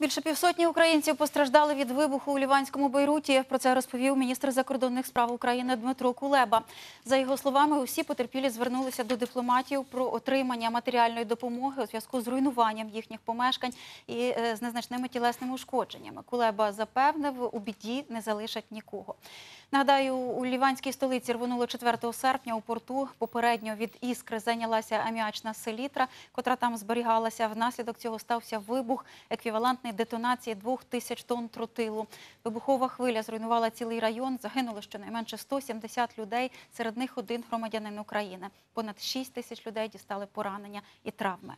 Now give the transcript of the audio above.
Більше півсотні українців постраждали від вибуху у Ліванському Бейруті. Про це розповів міністр закордонних справ України Дмитро Кулеба. За його словами, усі потерпілі звернулися до дипломатів про отримання матеріальної допомоги у зв'язку з руйнуванням їхніх помешкань і е, з незначними тілесними ушкодженнями. Кулеба запевнив, у біді не залишать нікого. Нагадаю, у ліванській столиці рвонуло 4 серпня у порту. Попередньо від іскри зайнялася аміачна селітра, котра там зберігалася. Внаслідок цього стався вибух, еквівалентний детонації двох тисяч тонн тротилу. Вибухова хвиля зруйнувала цілий район. Загинуло щонайменше 170 людей. Серед них один громадянин України. Понад 6 тисяч людей дістали поранення і травми.